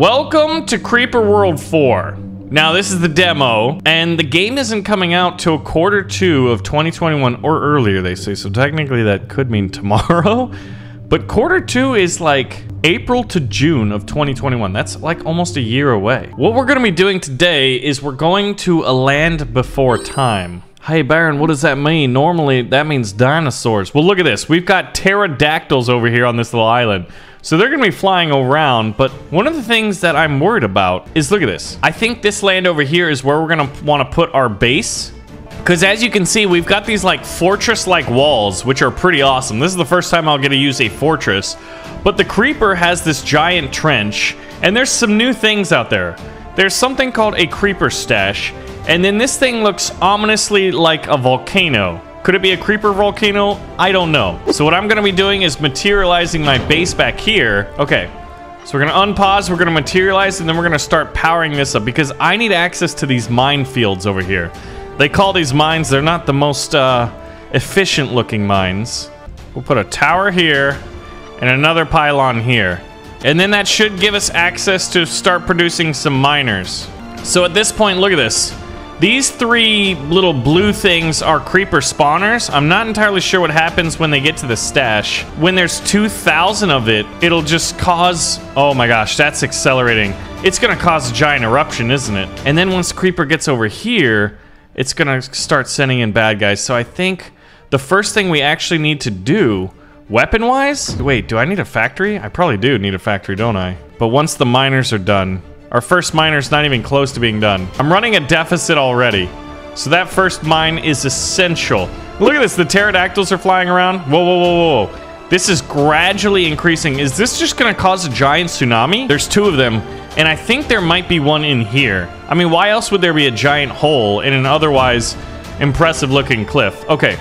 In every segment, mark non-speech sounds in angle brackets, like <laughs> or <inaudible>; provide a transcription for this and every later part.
Welcome to Creeper World 4. Now, this is the demo, and the game isn't coming out till quarter two of 2021 or earlier, they say. So technically, that could mean <laughs> tomorrow. But quarter two is like April to June of 2021. That's like almost a year away. What we're gonna be doing today is we're going to a land before time. Hey Baron, what does that mean? Normally that means dinosaurs. Well look at this. We've got pterodactyls over here on this little island. So they're gonna be flying around, but one of the things that I'm worried about is, look at this. I think this land over here is where we're gonna wanna put our base. Because as you can see, we've got these like fortress-like walls, which are pretty awesome. This is the first time I'll get to use a fortress. But the creeper has this giant trench, and there's some new things out there. There's something called a creeper stash, and then this thing looks ominously like a volcano. Could it be a creeper volcano? I don't know. So what I'm gonna be doing is materializing my base back here. Okay, so we're gonna unpause, we're gonna materialize, and then we're gonna start powering this up because I need access to these minefields over here. They call these mines, they're not the most uh, efficient looking mines. We'll put a tower here and another pylon here. And then that should give us access to start producing some miners. So at this point, look at this. These three little blue things are creeper spawners. I'm not entirely sure what happens when they get to the stash. When there's 2,000 of it, it'll just cause... Oh my gosh, that's accelerating. It's gonna cause a giant eruption, isn't it? And then once creeper gets over here, it's gonna start sending in bad guys. So I think the first thing we actually need to do, weapon-wise? Wait, do I need a factory? I probably do need a factory, don't I? But once the miners are done, our first miner's not even close to being done. I'm running a deficit already. So that first mine is essential. Look at this, the pterodactyls are flying around. Whoa, whoa, whoa, whoa. This is gradually increasing. Is this just gonna cause a giant tsunami? There's two of them, and I think there might be one in here. I mean, why else would there be a giant hole in an otherwise impressive looking cliff? Okay,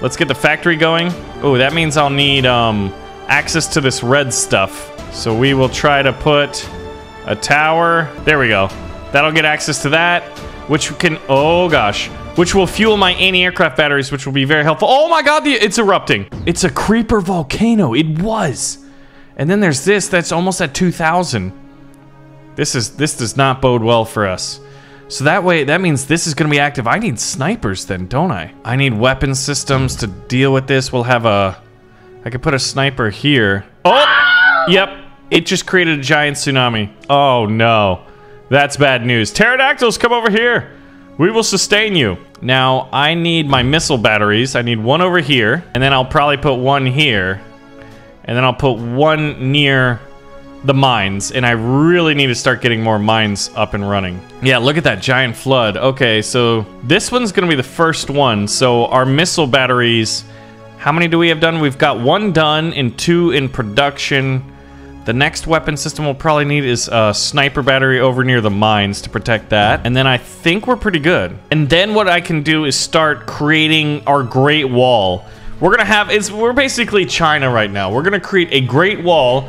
let's get the factory going. Oh, that means I'll need um, access to this red stuff. So we will try to put a tower. There we go. That'll get access to that, which can, oh gosh, which will fuel my anti-aircraft batteries, which will be very helpful. Oh my god, the, it's erupting. It's a creeper volcano. It was. And then there's this that's almost at 2,000. This is this does not bode well for us. So that way, that means this is going to be active. I need snipers then, don't I? I need weapon systems to deal with this. We'll have a... I could put a sniper here. Oh! Yep. It just created a giant tsunami. Oh, no. That's bad news. Pterodactyls, come over here. We will sustain you. Now, I need my missile batteries. I need one over here. And then I'll probably put one here. And then I'll put one near the mines, and I really need to start getting more mines up and running. Yeah, look at that giant flood. Okay, so this one's gonna be the first one. So our missile batteries, how many do we have done? We've got one done and two in production. The next weapon system we'll probably need is a sniper battery over near the mines to protect that. And then I think we're pretty good. And then what I can do is start creating our Great Wall. We're gonna have, it's, we're basically China right now. We're gonna create a Great Wall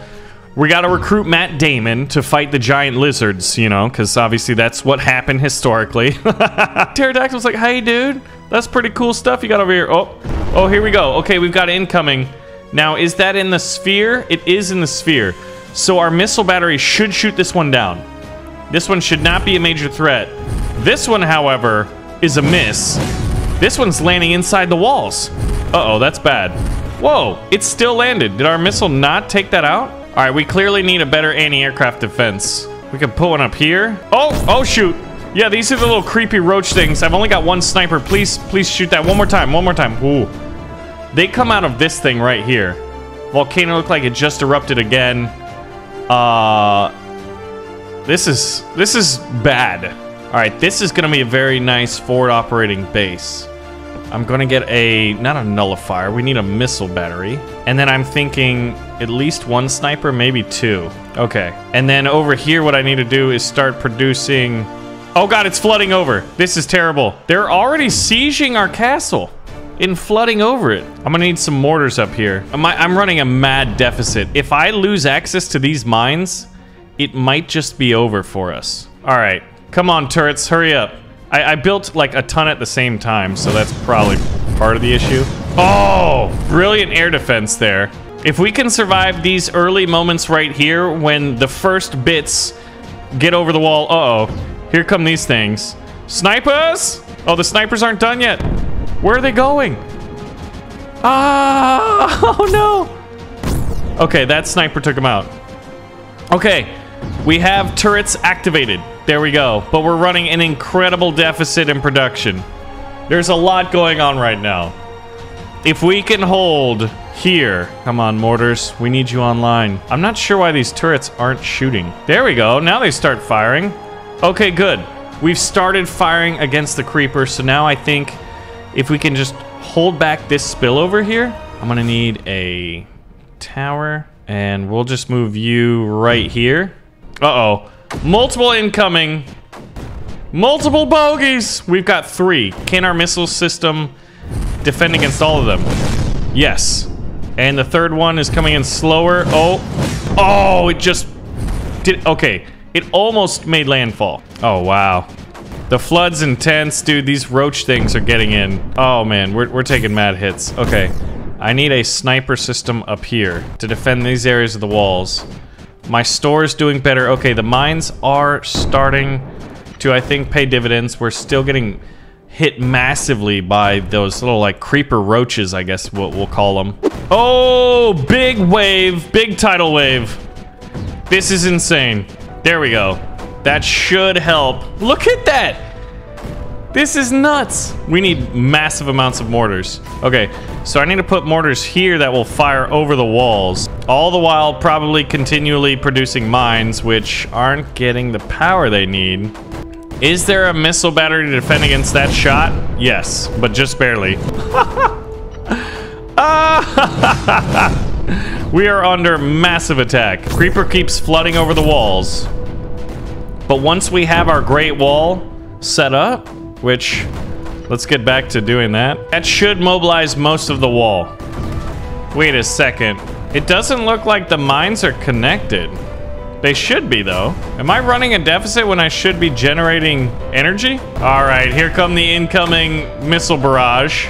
we got to recruit Matt Damon to fight the giant lizards, you know, because obviously that's what happened historically. <laughs> Pterodactyl's like, hey, dude, that's pretty cool stuff you got over here. Oh, oh, here we go. Okay, we've got incoming. Now, is that in the sphere? It is in the sphere. So our missile battery should shoot this one down. This one should not be a major threat. This one, however, is a miss. This one's landing inside the walls. Uh-oh, that's bad. Whoa, it still landed. Did our missile not take that out? All right, we clearly need a better anti-aircraft defense. We can put one up here. Oh, oh shoot. Yeah, these are the little creepy roach things. I've only got one sniper. Please, please shoot that one more time. One more time. Ooh. They come out of this thing right here. Volcano looked like it just erupted again. Uh, this is this is bad. All right, this is gonna be a very nice forward operating base. I'm gonna get a, not a nullifier, we need a missile battery. And then I'm thinking at least one sniper, maybe two. Okay. And then over here, what I need to do is start producing... Oh god, it's flooding over. This is terrible. They're already sieging our castle in flooding over it. I'm gonna need some mortars up here. I'm running a mad deficit. If I lose access to these mines, it might just be over for us. All right, come on turrets, hurry up. I, I, built like a ton at the same time, so that's probably part of the issue. Oh, brilliant air defense there. If we can survive these early moments right here when the first bits get over the wall. Uh-oh. Here come these things. Snipers! Oh, the snipers aren't done yet. Where are they going? Ah! <laughs> Oh, no! Okay, that sniper took him out. Okay, we have turrets activated. There we go. But we're running an incredible deficit in production. There's a lot going on right now. If we can hold here. Come on, mortars. We need you online. I'm not sure why these turrets aren't shooting. There we go. Now they start firing. Okay, good. We've started firing against the creeper, so now I think if we can just hold back this spill over here, I'm gonna need a tower, and we'll just move you right here. Uh-oh. Multiple incoming. Multiple bogeys. We've got three. Can our missile system defend against all of them? Yes. And the third one is coming in slower. Oh. Oh, it just did. Okay. It almost made landfall. Oh, wow. The flood's intense, dude. These roach things are getting in. Oh, man. We're, we're taking mad hits. Okay. I need a sniper system up here to defend these areas of the walls. My store's doing better. Okay, the mines are starting to, I think, pay dividends. We're still getting hit massively by those little, like, creeper roaches, I guess we'll, we'll call them. Oh, big wave. Big tidal wave. This is insane. There we go. That should help. Look at that! This is nuts. We need massive amounts of mortars. Okay, so I need to put mortars here that will fire over the walls. All the while probably continually producing mines, which aren't getting the power they need. Is there a missile battery to defend against that shot? Yes, but just barely. <laughs> Ah! <laughs> we are under massive attack. Creeper keeps flooding over the walls. But once we have our Great Wall set up, which, let's get back to doing that. That should mobilize most of the wall. Wait a second. It doesn't look like the mines are connected. They should be, though. Am I running a deficit when I should be generating energy? All right, here come the incoming missile barrage.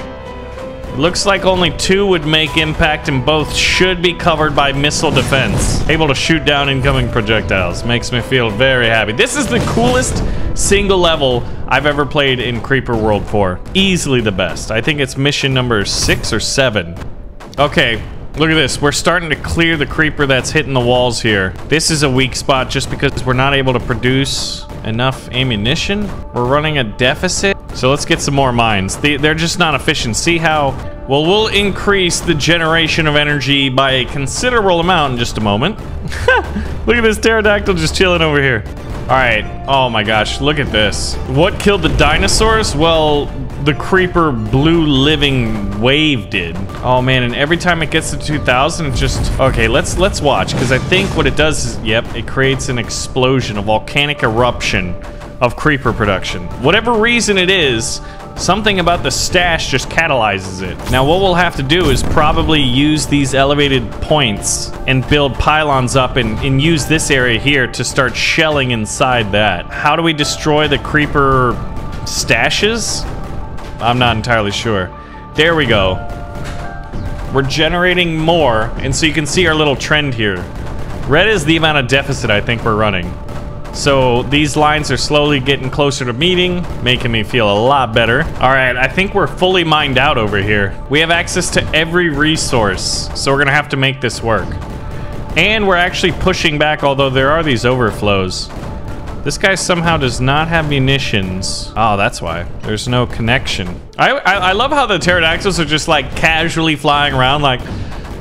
Looks like only two would make impact and both should be covered by missile defense. Able to shoot down incoming projectiles. Makes me feel very happy. This is the coolest single level I've ever played in Creeper World 4. Easily the best. I think it's mission number six or seven. Okay, Look at this. We're starting to clear the creeper that's hitting the walls here. This is a weak spot just because we're not able to produce enough ammunition. We're running a deficit. So let's get some more mines. They, they're just not efficient. See how... Well, we'll increase the generation of energy by a considerable amount in just a moment. <laughs> Look at this pterodactyl just chilling over here. All right. Oh my gosh, look at this. What killed the dinosaurs? Well, the creeper blue living wave did. Oh man, and every time it gets to 2000, it just... Okay, let's let's watch, because I think what it does is, yep, it creates an explosion, a volcanic eruption of creeper production. Whatever reason it is, something about the stash just catalyzes it. Now what we'll have to do is probably use these elevated points and build pylons up and, and use this area here to start shelling inside that. How do we destroy the creeper stashes? I'm not entirely sure. There we go. We're generating more, and so you can see our little trend here. Red is the amount of deficit I think we're running. So these lines are slowly getting closer to meeting, making me feel a lot better. All right, I think we're fully mined out over here. We have access to every resource, so we're gonna have to make this work. And we're actually pushing back, although there are these overflows. This guy somehow does not have munitions. Oh, that's why. There's no connection. I, I, I love how the pterodactyls are just like casually flying around like,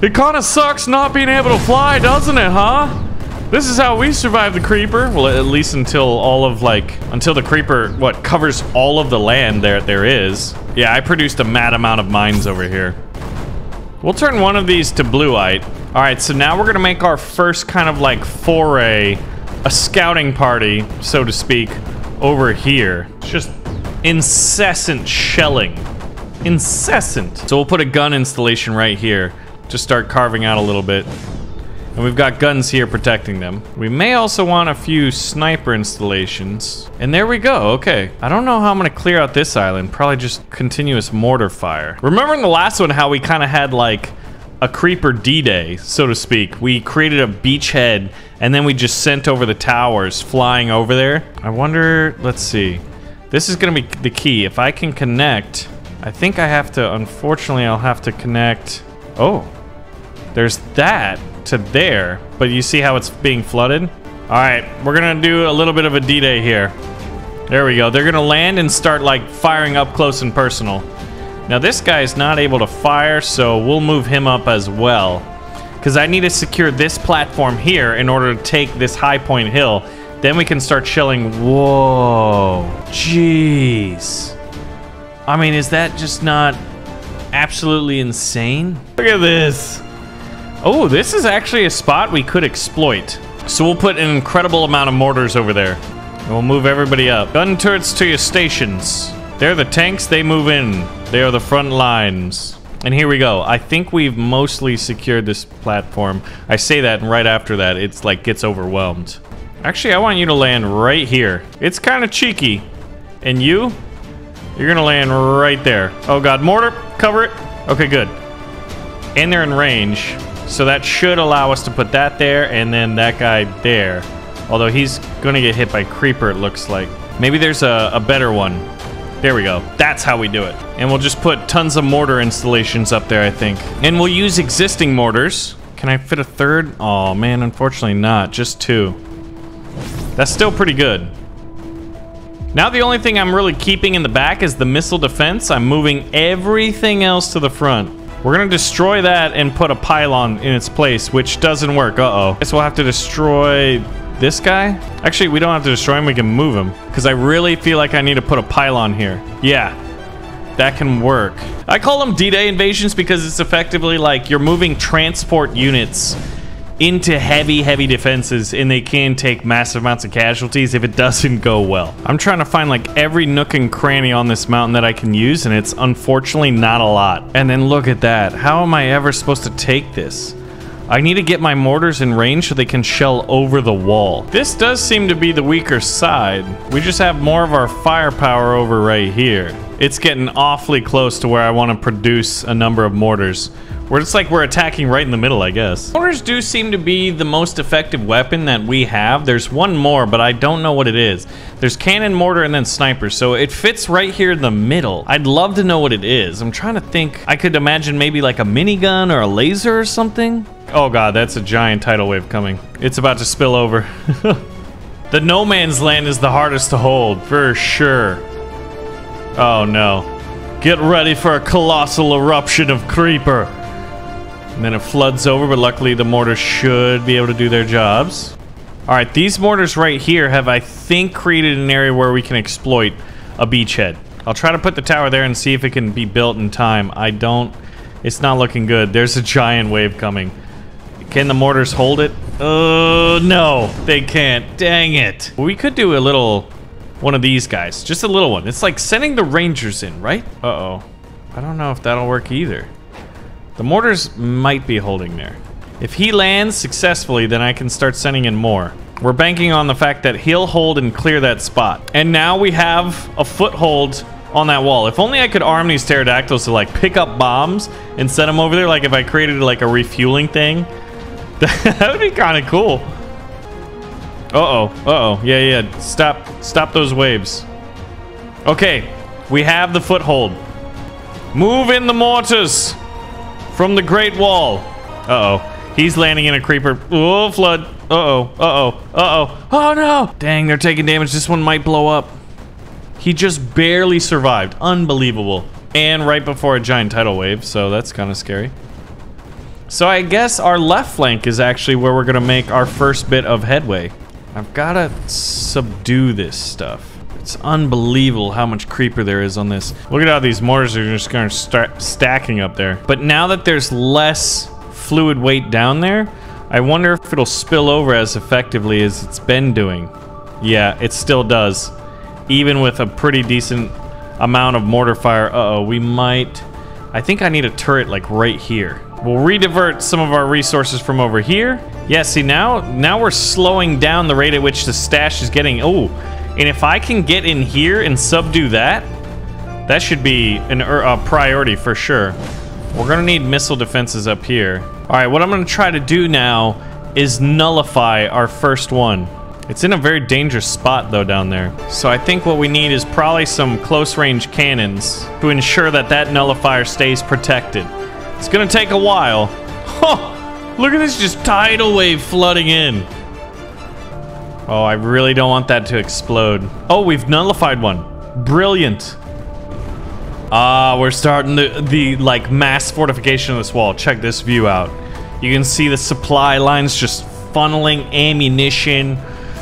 it kind of sucks not being able to fly, doesn't it, huh? This is how we survive the creeper. Well, at least until all of like, until the creeper, what, covers all of the land there there is. Yeah, I produced a mad amount of mines over here. We'll turn one of these to blueite. All right, so now we're gonna make our first kind of like foray, a scouting party, so to speak, over here. It's just incessant shelling. Incessant. So we'll put a gun installation right here. Just start carving out a little bit. And we've got guns here protecting them. We may also want a few sniper installations. And there we go, okay. I don't know how I'm gonna clear out this island. Probably just continuous mortar fire. Remember in the last one how we kind of had like a creeper D-Day, so to speak. We created a beachhead and then we just sent over the towers flying over there. I wonder, let's see. This is gonna be the key. If I can connect, I think I have to, unfortunately, I'll have to connect. Oh, there's that to there, but you see how it's being flooded? All right, we're gonna do a little bit of a D-Day here. There we go. They're gonna land and start like firing up close and personal. Now this guy's not able to fire, so we'll move him up as well. Because I need to secure this platform here in order to take this high point hill. Then we can start shelling. Whoa. Jeez. I mean, is that just not absolutely insane? Look at this. Oh, this is actually a spot we could exploit. So we'll put an incredible amount of mortars over there. And we'll move everybody up. Gun turrets to your stations. They're the tanks, they move in. They are the front lines. And here we go. I think we've mostly secured this platform. I say that, and right after that, it's like gets overwhelmed. Actually, I want you to land right here. It's kind of cheeky. And you? You're gonna land right there. Oh god, mortar, cover it. Okay, good. And they're in range. So that should allow us to put that there and then that guy there. Although he's gonna get hit by creeper, it looks like. Maybe there's a, a better one. There we go. That's how we do it. And we'll just put tons of mortar installations up there, I think. And we'll use existing mortars. Can I fit a third? Oh man, unfortunately not. Just two. That's still pretty good. Now the only thing I'm really keeping in the back is the missile defense. I'm moving everything else to the front. We're gonna destroy that and put a pylon in its place, which doesn't work. Uh-oh. Guess we'll have to destroy this guy. Actually, we don't have to destroy him. We can move him. Because I really feel like I need to put a pylon here. Yeah. That can work. I call them D-Day invasions because it's effectively like you're moving transport units into heavy, heavy defenses, and they can take massive amounts of casualties if it doesn't go well. I'm trying to find like every nook and cranny on this mountain that I can use, and it's unfortunately not a lot. And then look at that. How am I ever supposed to take this? I need to get my mortars in range so they can shell over the wall. This does seem to be the weaker side. We just have more of our firepower over right here. It's getting awfully close to where I want to produce a number of mortars. Where it's like we're attacking right in the middle, I guess. Mortars do seem to be the most effective weapon that we have. There's one more, but I don't know what it is. There's cannon, mortar, and then sniper, so it fits right here in the middle. I'd love to know what it is. I'm trying to think. I could imagine maybe like a minigun or a laser or something. Oh god, that's a giant tidal wave coming. It's about to spill over. <laughs> the no man's land is the hardest to hold, for sure. Oh no. Get ready for a colossal eruption of creeper. And then it floods over, but luckily the mortars should be able to do their jobs. All right, these mortars right here have, I think, created an area where we can exploit a beachhead. I'll try to put the tower there and see if it can be built in time. I don't... It's not looking good. There's a giant wave coming. Can the mortars hold it? Oh, uh, no. They can't. Dang it. We could do a little... One of these guys. Just a little one. It's like sending the rangers in, right? Uh-oh. I don't know if that'll work either. The mortars might be holding there. If he lands successfully, then I can start sending in more. We're banking on the fact that he'll hold and clear that spot. And now we have a foothold on that wall. If only I could arm these pterodactyls to like pick up bombs and set them over there. Like if I created like a refueling thing, <laughs> that would be kind of cool. Uh-oh, uh-oh, yeah, yeah, stop, stop those waves. Okay, we have the foothold. Move in the mortars from the Great Wall. Uh-oh. He's landing in a creeper. Oh, flood. Uh-oh. Uh-oh. Uh-oh. Oh, no. Dang, they're taking damage. This one might blow up. He just barely survived. Unbelievable. And right before a giant tidal wave, so that's kind of scary. So I guess our left flank is actually where we're to make our first bit of headway. I've got to subdue this stuff. It's unbelievable how much creeper there is on this. Look at how these mortars are just to start stacking up there. But now that there's less fluid weight down there, I wonder if it'll spill over as effectively as it's been doing. Yeah, it still does. Even with a pretty decent amount of mortar fire. Uh-oh, we might... I think I need a turret like right here. We'll redivert some of our resources from over here. Yeah, see now, now we're slowing down the rate at which the stash is getting... Oh, and if I can get in here and subdue that, that should be an, er, a priority for sure. We're gonna need missile defenses up here. All right, what I'm gonna try to do now is nullify our first one. It's in a very dangerous spot though down there. So I think what we need is probably some close range cannons to ensure that that nullifier stays protected. It's gonna take a while. Huh! Look at this just tidal wave flooding in. Oh, I really don't want that to explode. Oh, we've nullified one. Brilliant. Ah, we're starting the, the, like, mass fortification of this wall. Check this view out. You can see the supply lines just funneling ammunition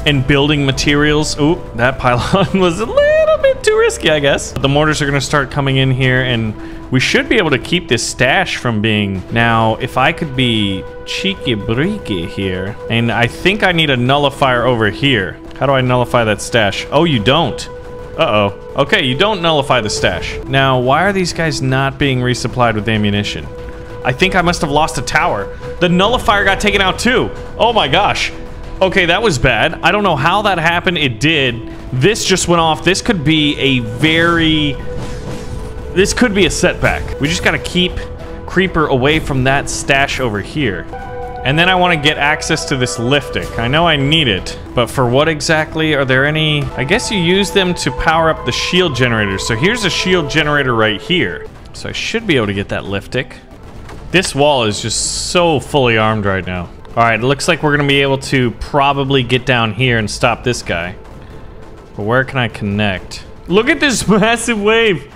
and building materials. Oop, that <laughs> pylon was a little bit too risky, I guess. The mortars are gonna start coming in here and we should be able to keep this stash from being... Now, if I could be cheeky breaky here, and I think I need a nullifier over here. How do I nullify that stash? Oh, you don't. Uh-oh. Okay, you don't nullify the stash. Now, why are these guys not being resupplied with ammunition? I think I must have lost a tower. The nullifier got taken out too. Oh my gosh. Okay, that was bad. I don't know how that happened. It did. This just went off. This could be a very... This could be a setback. We just gotta keep Creeper away from that stash over here. And then I want to get access to this liftic. I know I need it, but for what exactly? Are there any... I guess you use them to power up the shield generator. So here's a shield generator right here. So I should be able to get that liftic. This wall is just so fully armed right now. All right, it looks like we're going to be able to probably get down here and stop this guy. But where can I connect? Look at this <laughs> massive wave.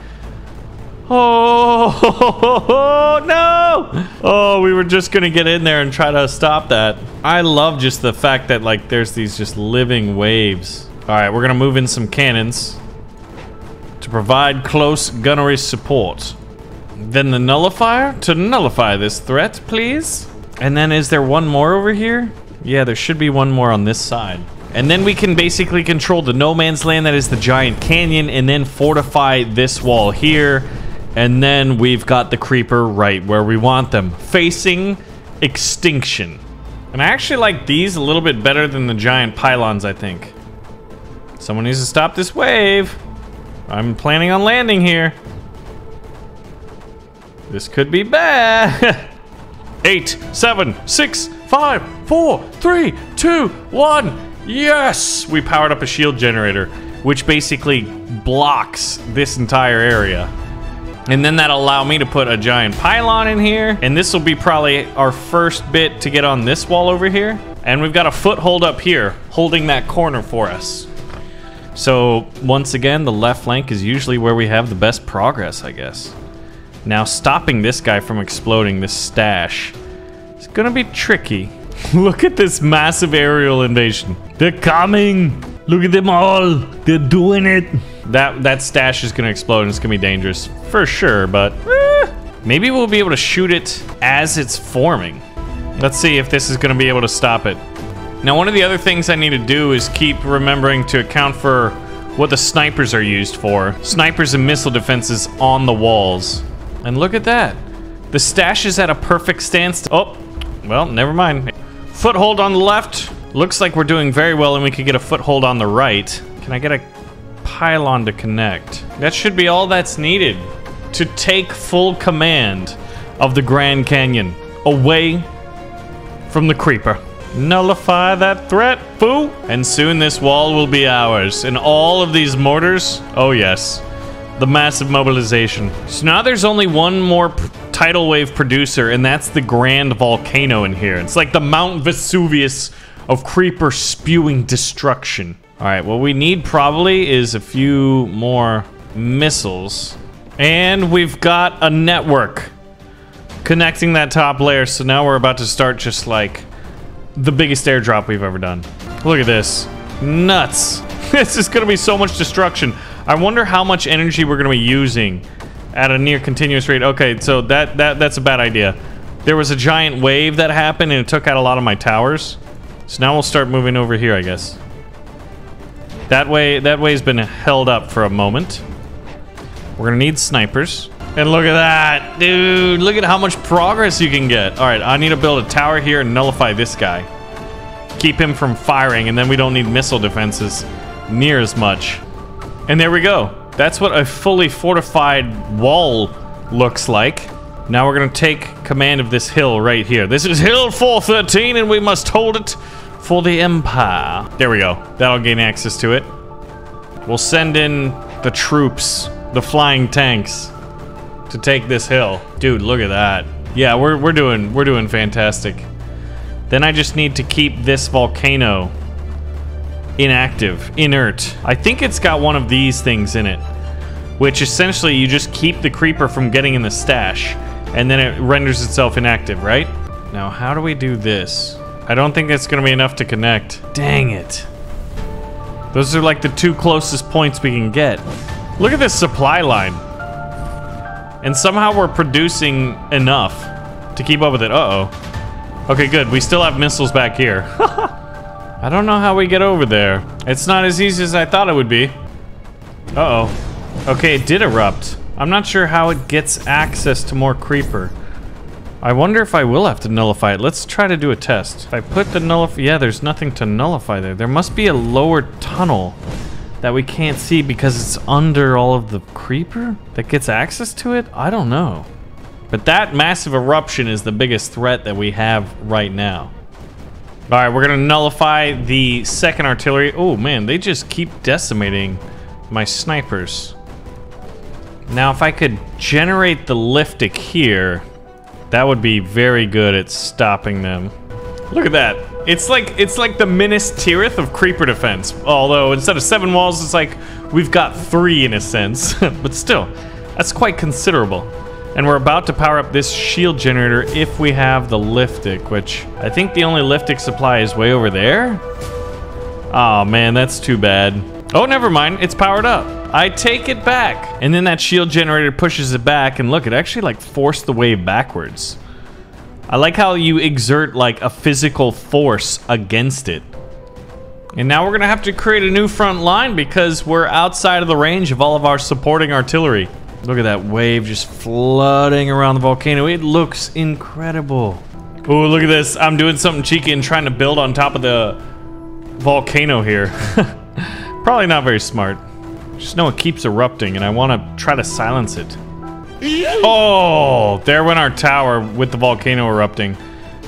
Oh, <laughs> no! Oh, we were just gonna get in there and try to stop that. I love just the fact that, like, there's these just living waves. All right, we're gonna move in some cannons to provide close gunnery support. Then the nullifier to nullify this threat, please. And then is there one more over here? Yeah, there should be one more on this side. And then we can basically control the no man's land that is the giant canyon and then fortify this wall here and then we've got the creeper right where we want them, facing extinction. And I actually like these a little bit better than the giant pylons, I think. Someone needs to stop this wave. I'm planning on landing here. This could be bad. <laughs> Eight, seven, six, five, four, three, two, one. Yes! We powered up a shield generator, which basically blocks this entire area. And then that'll allow me to put a giant pylon in here. And this will be probably our first bit to get on this wall over here. And we've got a foothold up here, holding that corner for us. So, once again, the left flank is usually where we have the best progress, I guess. Now, stopping this guy from exploding, this stash, is gonna be tricky. <laughs> Look at this massive aerial invasion. They're coming! Look at them all! They're doing it! That that stash is gonna explode and it's gonna be dangerous for sure, but eh, maybe we'll be able to shoot it as it's forming. Let's see if this is gonna be able to stop it. Now, one of the other things I need to do is keep remembering to account for what the snipers are used for. Snipers and missile defenses on the walls. And look at that. The stash is at a perfect stance. Oh, well, never mind. Foothold on the left. Looks like we're doing very well and we could get a foothold on the right. Can I get a pylon to connect. That should be all that's needed to take full command of the Grand Canyon away from the Creeper. Nullify that threat, foo! And soon this wall will be ours. And all of these mortars, oh yes, the massive mobilization. So now there's only one more tidal wave producer, and that's the Grand Volcano in here. It's like the Mount Vesuvius of Creeper spewing destruction. All right, what we need probably is a few more missiles. And we've got a network connecting that top layer. So now we're about to start just like the biggest airdrop we've ever done. Look at this. Nuts. <laughs> this is going to be so much destruction. I wonder how much energy we're going to be using at a near continuous rate. Okay, so that, that that's a bad idea. There was a giant wave that happened and it took out a lot of my towers. So now we'll start moving over here, I guess. That way, that way's been held up for a moment. We're gonna need snipers. And look at that, dude. Look at how much progress you can get. All right, I need to build a tower here and nullify this guy. Keep him from firing, and then we don't need missile defenses near as much. And there we go. That's what a fully fortified wall looks like. Now we're gonna take command of this hill right here. This is Hill 413 and we must hold it for the Empire. There we go. That'll gain access to it. We'll send in the troops, the flying tanks, to take this hill. Dude, look at that. Yeah, we're, we're doing we're doing fantastic. Then I just need to keep this volcano inactive, inert. I think it's got one of these things in it, which essentially you just keep the creeper from getting in the stash, and then it renders itself inactive, right? Now, how do we do this? I don't think it's gonna be enough to connect. Dang it. Those are like the two closest points we can get. Look at this supply line. And somehow we're producing enough to keep up with it. Uh-oh. Okay, good. We still have missiles back here. <laughs> I don't know how we get over there. It's not as easy as I thought it would be. Uh-oh. Okay, it did erupt. I'm not sure how it gets access to more creeper. I wonder if I will have to nullify it. Let's try to do a test. If I put the nullify... Yeah, there's nothing to nullify there. There must be a lower tunnel that we can't see because it's under all of the creeper that gets access to it? I don't know. But that massive eruption is the biggest threat that we have right now. All right, we're gonna nullify the second artillery. Oh man, they just keep decimating my snipers. Now, if I could generate the liftic here, that would be very good at stopping them. Look at that. It's like it's like the Minas Tirith of creeper defense. Although instead of seven walls, it's like we've got three in a sense. <laughs> but still, that's quite considerable. And we're about to power up this shield generator if we have the liftic, which I think the only liftic supply is way over there. Oh man, that's too bad. Oh, never mind. It's powered up. I take it back. And then that shield generator pushes it back. And look, it actually like forced the wave backwards. I like how you exert like a physical force against it. And now we're gonna have to create a new front line because we're outside of the range of all of our supporting artillery. Look at that wave just flooding around the volcano. It looks incredible. Oh, look at this. I'm doing something cheeky and trying to build on top of the volcano here. <laughs> Probably not very smart. Just know it keeps erupting and I want to try to silence it. Oh, there went our tower with the volcano erupting.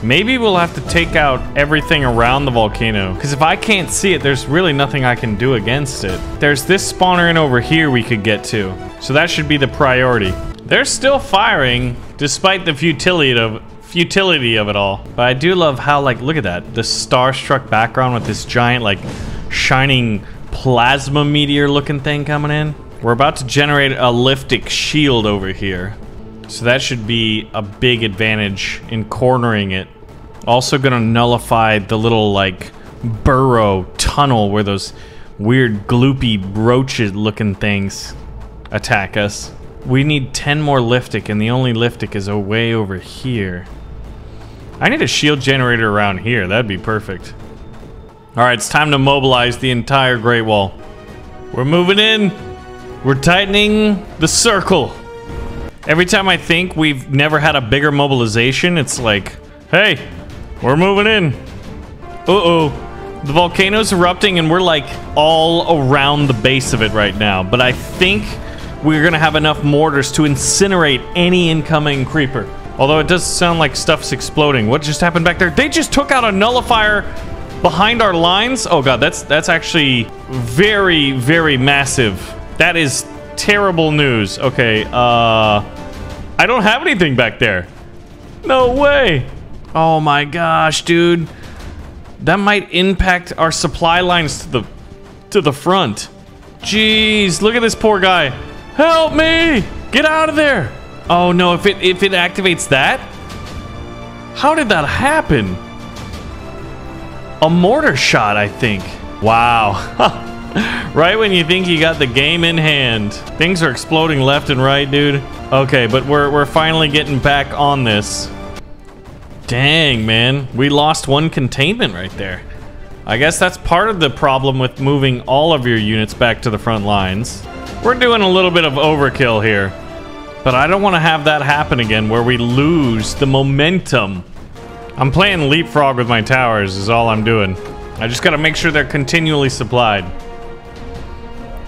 Maybe we'll have to take out everything around the volcano. Because if I can't see it, there's really nothing I can do against it. There's this spawner in over here we could get to. So that should be the priority. They're still firing, despite the futility of futility of it all. But I do love how, like, look at that. The starstruck background with this giant, like, shining plasma meteor looking thing coming in. We're about to generate a liftic shield over here. So that should be a big advantage in cornering it. Also gonna nullify the little like burrow tunnel where those weird gloopy roaches looking things attack us. We need 10 more liftic and the only liftic is away over here. I need a shield generator around here. That'd be perfect. All right, it's time to mobilize the entire Great Wall. We're moving in. We're tightening the circle. Every time I think we've never had a bigger mobilization, it's like, hey, we're moving in. Uh-oh. The volcano's erupting and we're like all around the base of it right now. But I think we're gonna have enough mortars to incinerate any incoming creeper. Although it does sound like stuff's exploding. What just happened back there? They just took out a nullifier behind our lines. Oh god, that's that's actually very, very massive. That is terrible news. Okay, uh... I don't have anything back there. No way. Oh my gosh, dude. That might impact our supply lines to the to the front. Jeez, look at this poor guy. Help me! Get out of there! Oh no, if it if it activates that? How did that happen? A mortar shot, I think. Wow. <laughs> <laughs> right when you think you got the game in hand. Things are exploding left and right, dude. Okay, but we're, we're finally getting back on this. Dang, man. We lost one containment right there. I guess that's part of the problem with moving all of your units back to the front lines. We're doing a little bit of overkill here. But I don't want to have that happen again where we lose the momentum I'm playing leapfrog with my towers is all I'm doing. I just gotta make sure they're continually supplied.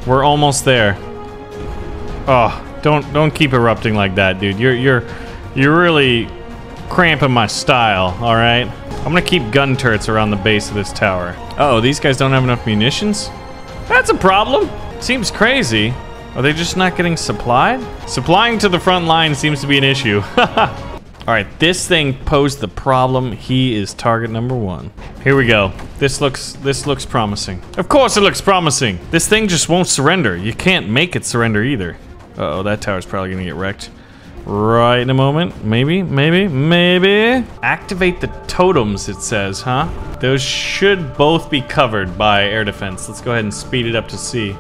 We're almost there. Oh, don't don't keep erupting like that, dude. You're you're You're really cramping my style, all right? I'm gonna keep gun turrets around the base of this tower. Oh, these guys don't have enough munitions? That's a problem. Seems crazy. Are they just not getting supplied? Supplying to the front line seems to be an issue. <laughs> All right, this thing posed the problem. He is target number one. Here we go. This looks this looks promising. Of course it looks promising. This thing just won't surrender. You can't make it surrender either. Uh oh that tower's probably gonna get wrecked. Right in a moment. Maybe, maybe, maybe. Activate the totems, it says, huh? Those should both be covered by air defense. Let's go ahead and speed it up to see.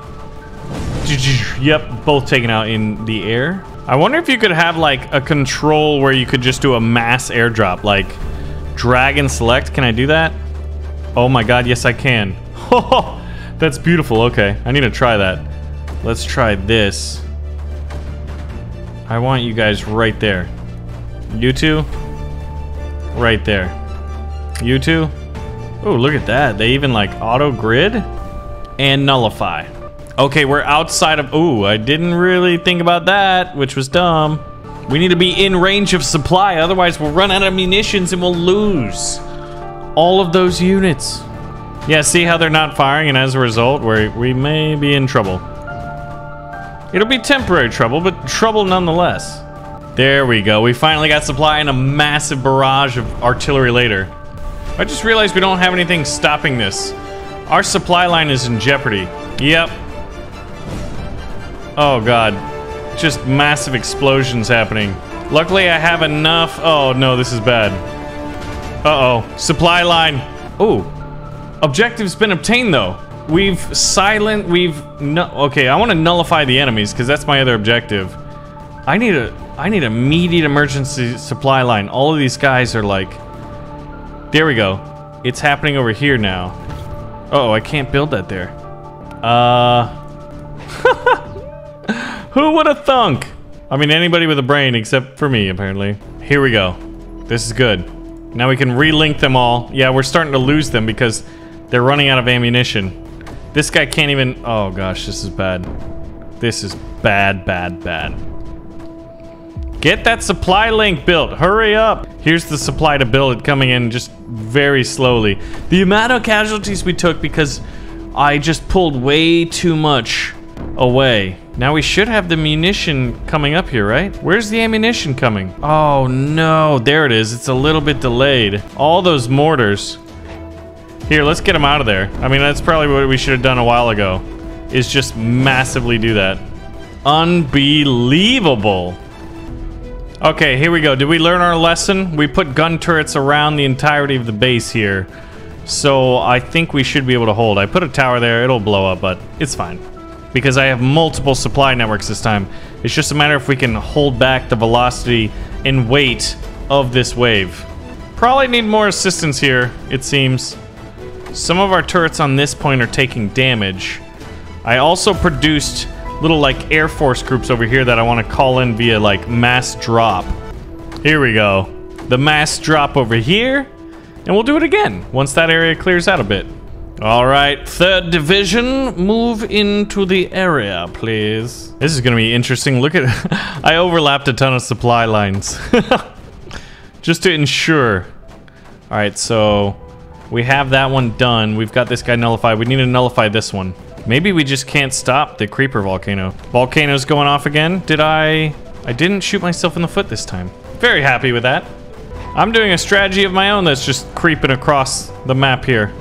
Yep, both taken out in the air. I wonder if you could have like a control where you could just do a mass airdrop, like drag and select. Can I do that? Oh my god, yes I can. Oh, <laughs> that's beautiful. Okay, I need to try that. Let's try this. I want you guys right there. You two, right there. You two. Oh, look at that. They even like auto grid and nullify. Okay, we're outside of... Ooh, I didn't really think about that, which was dumb. We need to be in range of supply, otherwise we'll run out of munitions and we'll lose all of those units. Yeah, see how they're not firing, and as a result, we we may be in trouble. It'll be temporary trouble, but trouble nonetheless. There we go. We finally got supply and a massive barrage of artillery later. I just realized we don't have anything stopping this. Our supply line is in jeopardy. Yep, Oh god. Just massive explosions happening. Luckily I have enough. Oh no, this is bad. Uh-oh. Supply line. Oh. Objective's been obtained though. We've silent, we've no okay, I want to nullify the enemies because that's my other objective. I need a I need immediate emergency supply line. All of these guys are like There we go. It's happening over here now. Uh oh, I can't build that there. Uh Who would have thunk? I mean, anybody with a brain except for me, apparently. Here we go. This is good. Now we can relink them all. Yeah, we're starting to lose them because they're running out of ammunition. This guy can't even... Oh, gosh, this is bad. This is bad, bad, bad. Get that supply link built. Hurry up. Here's the supply to build it coming in just very slowly. The amount of casualties we took because I just pulled way too much away. Now we should have the munition coming up here, right? Where's the ammunition coming? Oh no, there it is. It's a little bit delayed. All those mortars. Here, let's get them out of there. I mean, that's probably what we should have done a while ago. Is just massively do that. Unbelievable. Okay, here we go. Did we learn our lesson? We put gun turrets around the entirety of the base here. So I think we should be able to hold. I put a tower there. It'll blow up, but it's fine because I have multiple supply networks this time. It's just a matter if we can hold back the velocity and weight of this wave. Probably need more assistance here, it seems. Some of our turrets on this point are taking damage. I also produced little like Air Force groups over here that I want to call in via like mass drop. Here we go. The mass drop over here. And we'll do it again once that area clears out a bit. All right, third division, move into the area, please. This is gonna be interesting. Look at, <laughs> I overlapped a ton of supply lines. <laughs> Just to ensure. All right, so we have that one done. We've got this guy nullified. We need to nullify this one. Maybe we just can't stop the creeper volcano. Volcano's going off again. Did I? I didn't shoot myself in the foot this time. Very happy with that. I'm doing a strategy of my own that's just creeping across the map here.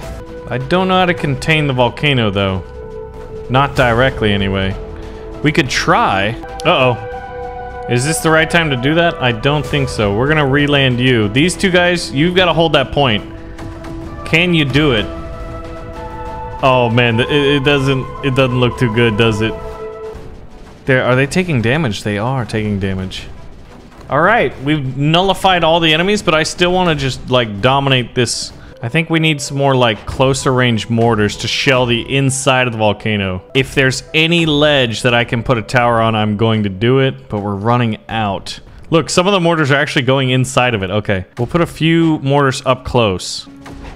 I don't know how to contain the volcano, though. Not directly, anyway. We could try. Uh-oh. Is this the right time to do that? I don't think so. We're gonna reland you. These two guys, you've got to hold that point. Can you do it? Oh man, it, it doesn't it doesn't look too good, does it? There, are they taking damage? They are taking damage. All right, we've nullified all the enemies, but I still want to just like dominate this I think we need some more like closer range mortars to shell the inside of the volcano. If there's any ledge that I can put a tower on, I'm going to do it, but we're running out. Look, some of the mortars are actually going inside of it. Okay, we'll put a few mortars up close.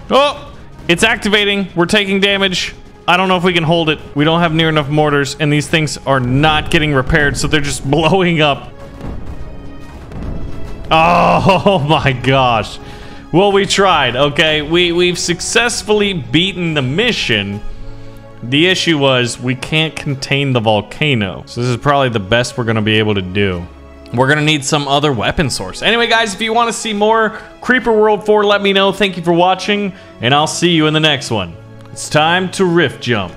Oh, it's activating. We're taking damage. I don't know if we can hold it. We don't have near enough mortars, and these things are not getting repaired, so they're just <laughs> blowing up. Oh, <laughs> oh my gosh. Well, we tried, okay? We, we've successfully beaten the mission. The issue was we can't contain the volcano. So this is probably the best we're gonna be able to do. We're gonna need some other weapon source. Anyway, guys, if you wanna see more Creeper World 4, let me know. Thank you for watching, and I'll see you in the next one. It's time to rift jump.